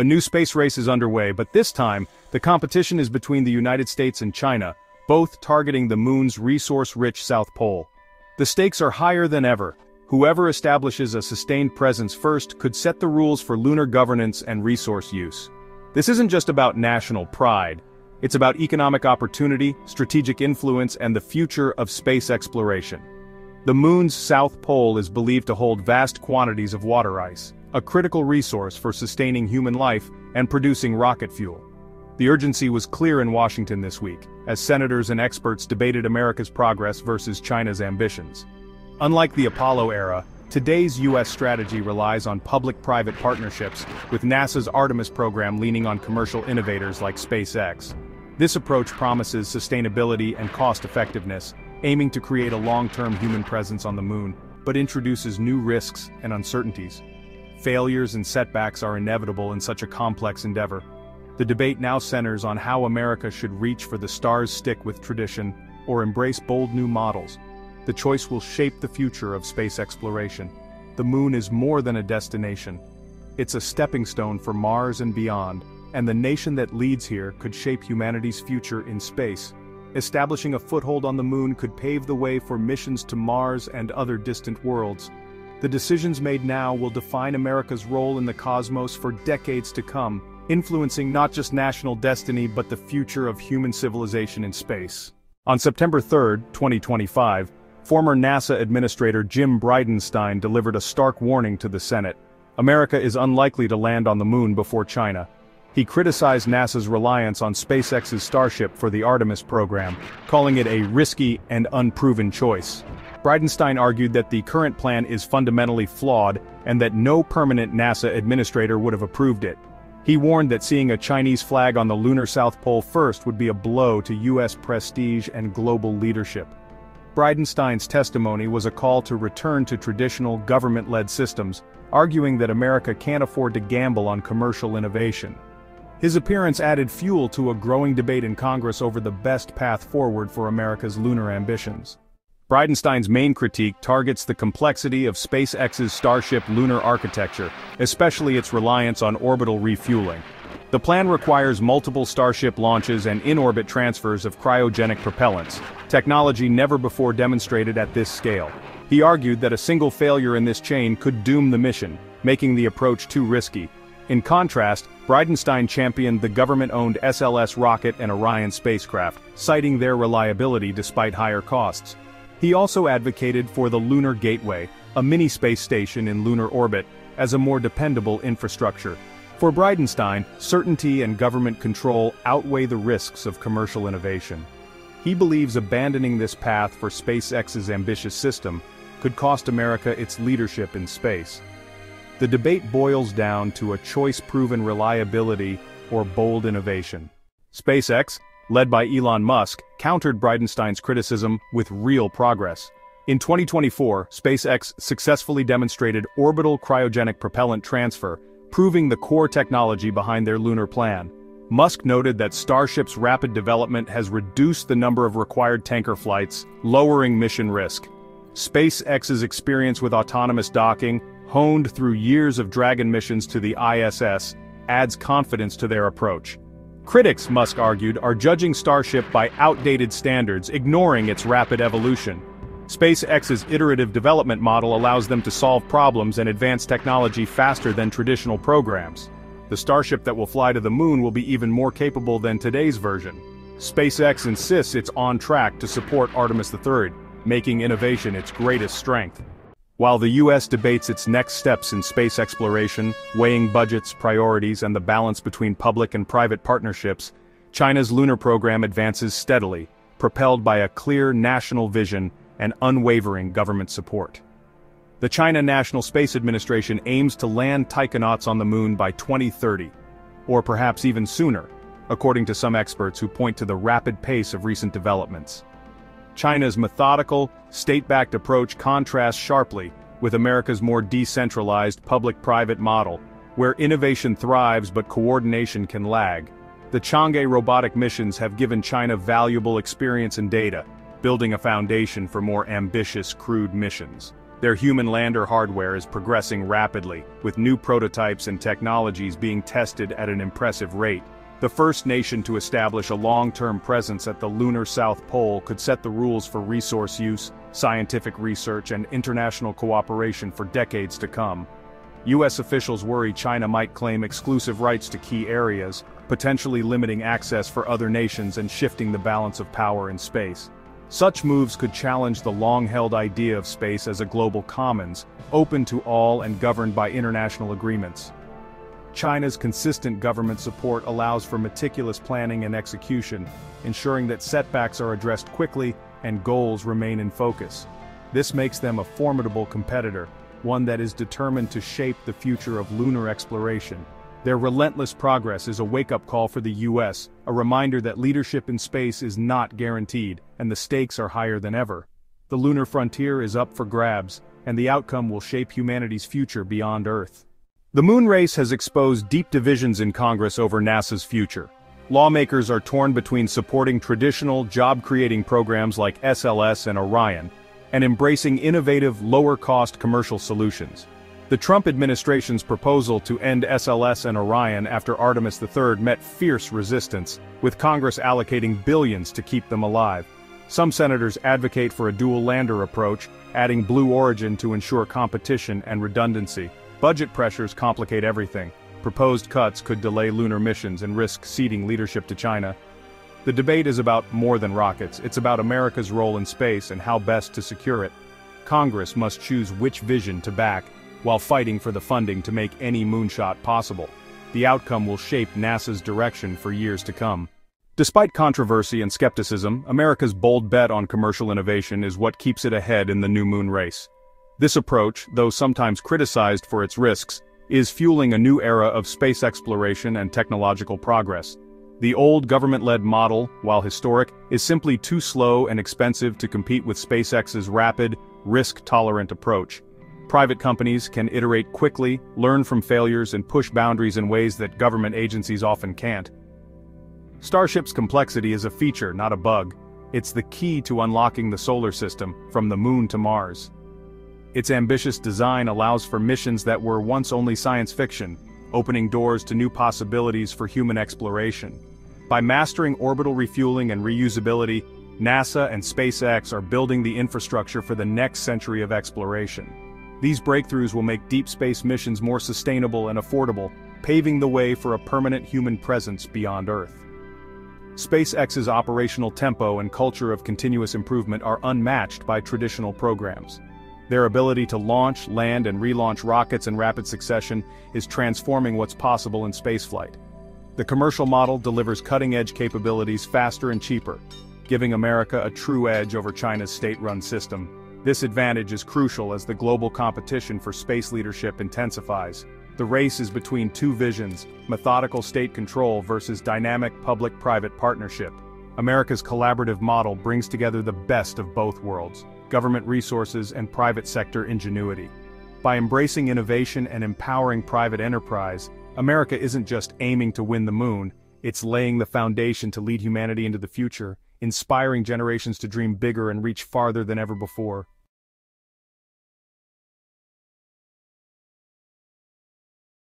A new space race is underway but this time, the competition is between the United States and China, both targeting the moon's resource-rich South Pole. The stakes are higher than ever. Whoever establishes a sustained presence first could set the rules for lunar governance and resource use. This isn't just about national pride, it's about economic opportunity, strategic influence and the future of space exploration. The moon's south pole is believed to hold vast quantities of water ice, a critical resource for sustaining human life and producing rocket fuel. The urgency was clear in Washington this week, as senators and experts debated America's progress versus China's ambitions. Unlike the Apollo era, today's U.S. strategy relies on public-private partnerships, with NASA's Artemis program leaning on commercial innovators like SpaceX. This approach promises sustainability and cost-effectiveness, aiming to create a long-term human presence on the moon, but introduces new risks and uncertainties. Failures and setbacks are inevitable in such a complex endeavor. The debate now centers on how America should reach for the stars stick with tradition, or embrace bold new models. The choice will shape the future of space exploration. The moon is more than a destination. It's a stepping stone for Mars and beyond, and the nation that leads here could shape humanity's future in space. Establishing a foothold on the moon could pave the way for missions to Mars and other distant worlds. The decisions made now will define America's role in the cosmos for decades to come, influencing not just national destiny but the future of human civilization in space. On September 3, 2025, former NASA Administrator Jim Bridenstine delivered a stark warning to the Senate. America is unlikely to land on the moon before China. He criticized NASA's reliance on SpaceX's Starship for the Artemis program, calling it a risky and unproven choice. Bridenstine argued that the current plan is fundamentally flawed and that no permanent NASA administrator would have approved it. He warned that seeing a Chinese flag on the lunar South Pole first would be a blow to U.S. prestige and global leadership. Bridenstine's testimony was a call to return to traditional government-led systems, arguing that America can't afford to gamble on commercial innovation. His appearance added fuel to a growing debate in Congress over the best path forward for America's lunar ambitions. Bridenstine's main critique targets the complexity of SpaceX's Starship lunar architecture, especially its reliance on orbital refueling. The plan requires multiple Starship launches and in-orbit transfers of cryogenic propellants, technology never before demonstrated at this scale. He argued that a single failure in this chain could doom the mission, making the approach too risky, in contrast, Bridenstine championed the government-owned SLS rocket and Orion spacecraft, citing their reliability despite higher costs. He also advocated for the Lunar Gateway, a mini-space station in lunar orbit, as a more dependable infrastructure. For Bridenstine, certainty and government control outweigh the risks of commercial innovation. He believes abandoning this path for SpaceX's ambitious system could cost America its leadership in space. The debate boils down to a choice-proven reliability or bold innovation. SpaceX, led by Elon Musk, countered Bridenstine's criticism with real progress. In 2024, SpaceX successfully demonstrated orbital cryogenic propellant transfer, proving the core technology behind their lunar plan. Musk noted that Starship's rapid development has reduced the number of required tanker flights, lowering mission risk. SpaceX's experience with autonomous docking, honed through years of Dragon missions to the ISS, adds confidence to their approach. Critics, Musk argued, are judging Starship by outdated standards, ignoring its rapid evolution. SpaceX's iterative development model allows them to solve problems and advance technology faster than traditional programs. The Starship that will fly to the moon will be even more capable than today's version. SpaceX insists it's on track to support Artemis III, making innovation its greatest strength. While the US debates its next steps in space exploration, weighing budgets, priorities, and the balance between public and private partnerships, China's lunar program advances steadily, propelled by a clear national vision and unwavering government support. The China National Space Administration aims to land taikonauts on the moon by 2030, or perhaps even sooner, according to some experts who point to the rapid pace of recent developments. China's methodical, state-backed approach contrasts sharply with America's more decentralized public-private model, where innovation thrives but coordination can lag. The Chang'e robotic missions have given China valuable experience and data, building a foundation for more ambitious crewed missions. Their human lander hardware is progressing rapidly, with new prototypes and technologies being tested at an impressive rate. The first nation to establish a long-term presence at the lunar South Pole could set the rules for resource use, scientific research and international cooperation for decades to come. U.S. officials worry China might claim exclusive rights to key areas, potentially limiting access for other nations and shifting the balance of power in space. Such moves could challenge the long-held idea of space as a global commons, open to all and governed by international agreements. China's consistent government support allows for meticulous planning and execution, ensuring that setbacks are addressed quickly and goals remain in focus. This makes them a formidable competitor, one that is determined to shape the future of lunar exploration. Their relentless progress is a wake-up call for the US, a reminder that leadership in space is not guaranteed, and the stakes are higher than ever. The lunar frontier is up for grabs, and the outcome will shape humanity's future beyond Earth. The moon race has exposed deep divisions in Congress over NASA's future. Lawmakers are torn between supporting traditional, job-creating programs like SLS and Orion, and embracing innovative, lower-cost commercial solutions. The Trump administration's proposal to end SLS and Orion after Artemis III met fierce resistance, with Congress allocating billions to keep them alive. Some senators advocate for a dual lander approach, adding Blue Origin to ensure competition and redundancy. Budget pressures complicate everything. Proposed cuts could delay lunar missions and risk ceding leadership to China. The debate is about more than rockets, it's about America's role in space and how best to secure it. Congress must choose which vision to back, while fighting for the funding to make any moonshot possible. The outcome will shape NASA's direction for years to come. Despite controversy and skepticism, America's bold bet on commercial innovation is what keeps it ahead in the new moon race. This approach, though sometimes criticized for its risks, is fueling a new era of space exploration and technological progress. The old government-led model, while historic, is simply too slow and expensive to compete with SpaceX's rapid, risk-tolerant approach. Private companies can iterate quickly, learn from failures and push boundaries in ways that government agencies often can't. Starship's complexity is a feature, not a bug. It's the key to unlocking the solar system, from the moon to Mars. Its ambitious design allows for missions that were once only science fiction, opening doors to new possibilities for human exploration. By mastering orbital refueling and reusability, NASA and SpaceX are building the infrastructure for the next century of exploration. These breakthroughs will make deep space missions more sustainable and affordable, paving the way for a permanent human presence beyond Earth. SpaceX's operational tempo and culture of continuous improvement are unmatched by traditional programs. Their ability to launch, land and relaunch rockets in rapid succession is transforming what's possible in spaceflight. The commercial model delivers cutting-edge capabilities faster and cheaper, giving America a true edge over China's state-run system. This advantage is crucial as the global competition for space leadership intensifies. The race is between two visions, methodical state control versus dynamic public-private partnership. America's collaborative model brings together the best of both worlds government resources and private sector ingenuity. By embracing innovation and empowering private enterprise, America isn't just aiming to win the moon, it's laying the foundation to lead humanity into the future, inspiring generations to dream bigger and reach farther than ever before.